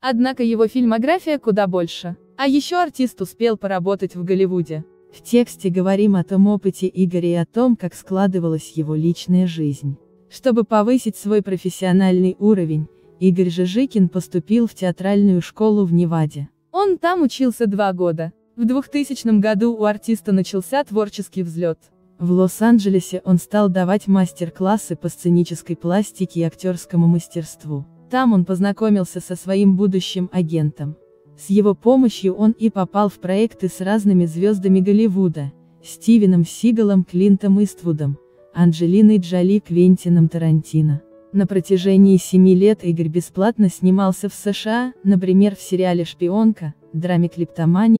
Однако его фильмография куда больше. А еще артист успел поработать в Голливуде. В тексте говорим о том опыте Игоря и о том, как складывалась его личная жизнь. Чтобы повысить свой профессиональный уровень, Игорь Жижикин поступил в театральную школу в Неваде. Он там учился два года. В 2000 году у артиста начался творческий взлет. В Лос-Анджелесе он стал давать мастер-классы по сценической пластике и актерскому мастерству. Там он познакомился со своим будущим агентом. С его помощью он и попал в проекты с разными звездами Голливуда, Стивеном Сигалом, Клинтом Иствудом, Анджелиной Джоли, Квентином Тарантино. На протяжении семи лет Игорь бесплатно снимался в США, например в сериале «Шпионка», драме «Клиптомания»,